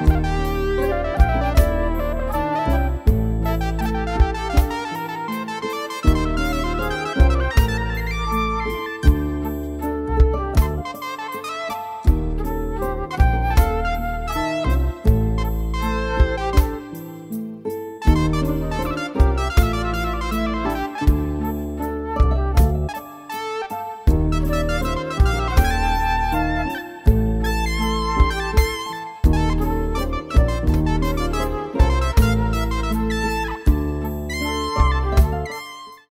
Bye.